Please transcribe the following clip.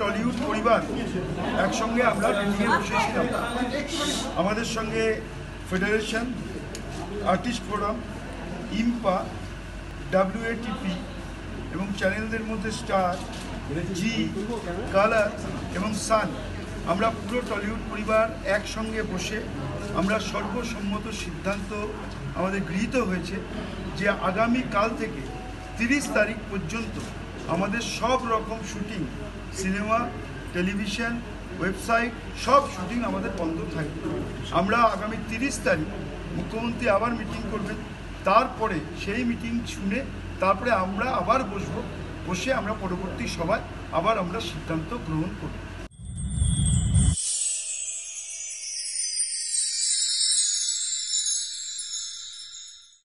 Tollywood পরিবার একসঙ্গে আমরা মিটিংয়ে বসেছিলাম আমাদের সঙ্গে federation, artist forum, IMPA WATP এবং চ্যানেলদের মধ্যে স্টার, জি, কালার এবং সান, আমরা পুরো টলিউড পরিবার একসঙ্গে বসে আমরা সর্বসম্মত সিদ্ধান্ত আমাদের গৃহীত হয়েছে যে আগামী কাল থেকে তিরিশ তারিখ পর্যন্ত আমাদের সব রকম শুটিং, সিনেমা, টেলিভিশন, ওয়েবসাইট, সব শুটিং আমাদের বন্ধ থাকবে। আমরা আগামী তিরিশ তারিখ মুখ্যমন্ত্রী আবার মিটিং করবেন। তারপরে সেই মিটিং শুনে তারপরে আমরা আবার বসব, বসে আমরা পরবর্তী সভায় আবার আমরা সিদ্ধান্ত গ্রহণ করব।